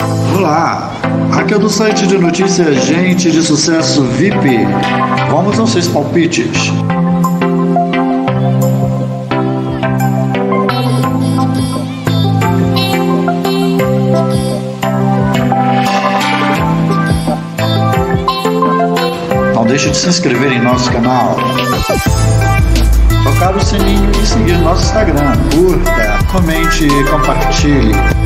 Olá, aqui é do site de notícias Gente de Sucesso VIP. Vamos aos seus palpites. Não deixe de se inscrever em nosso canal. Tocar o sininho e seguir nosso Instagram. Curta, comente e compartilhe.